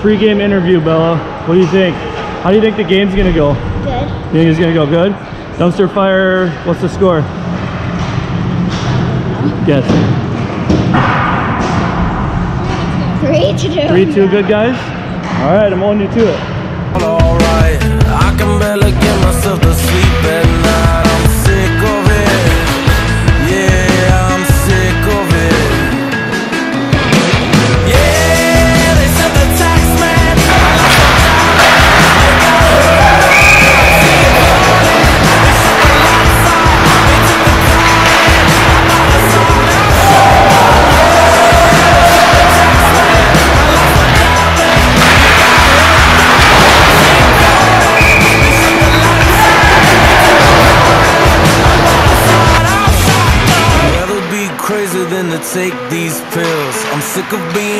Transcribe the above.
pregame interview, Bella. What do you think? How do you think the game's gonna go? Good. You think it's gonna go good? Dumpster fire, what's the score? Guess. Three two. Three two, good guys? Alright, I'm on you to it. Alright, I can barely get myself to sleep. take these pills. I'm sick of being